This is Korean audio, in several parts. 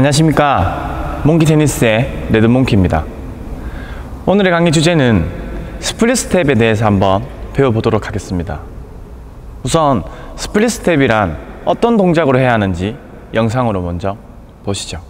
안녕하십니까? 몽키 테니스의 레드몽키입니다. 오늘의 강의 주제는 split step에 대해서 한번 배워보도록 하겠습니다. 우선 split step이란 어떤 동작으로 해야 하는지 영상으로 먼저 보시죠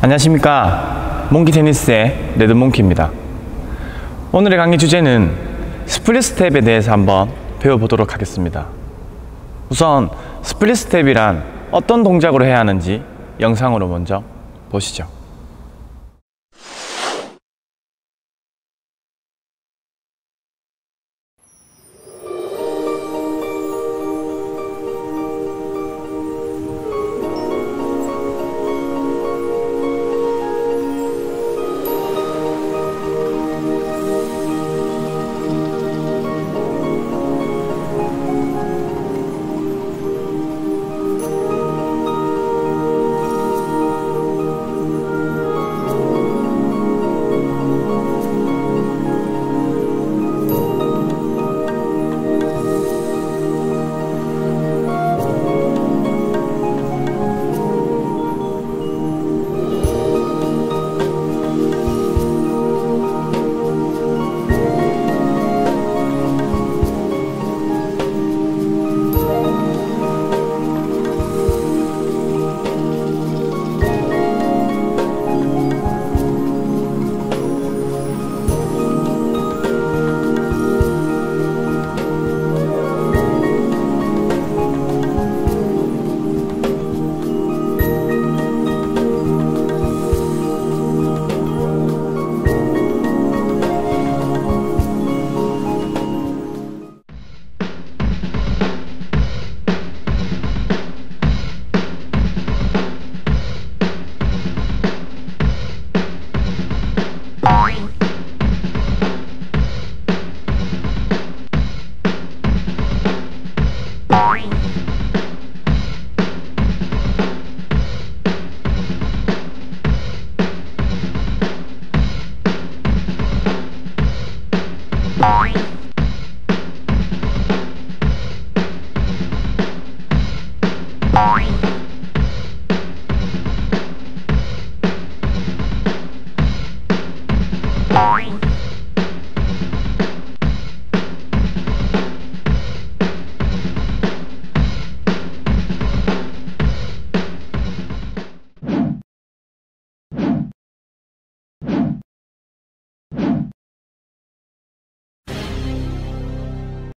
안녕하십니까 몽키 테니스의 레드몽키입니다. 오늘의 강의 주제는 split step에 대해서 한번 배워보도록 하겠습니다. 우선 split step이란 어떤 동작으로 해야 하는지 영상으로 먼저 보시죠